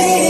see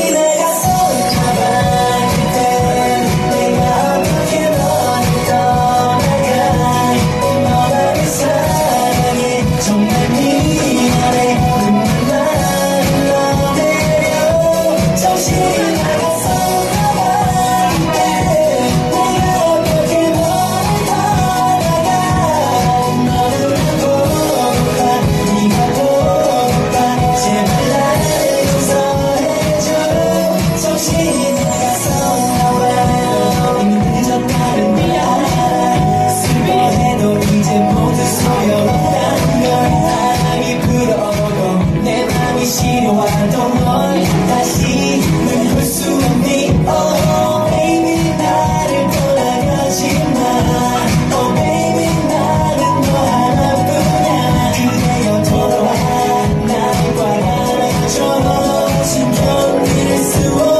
心痛，你的我。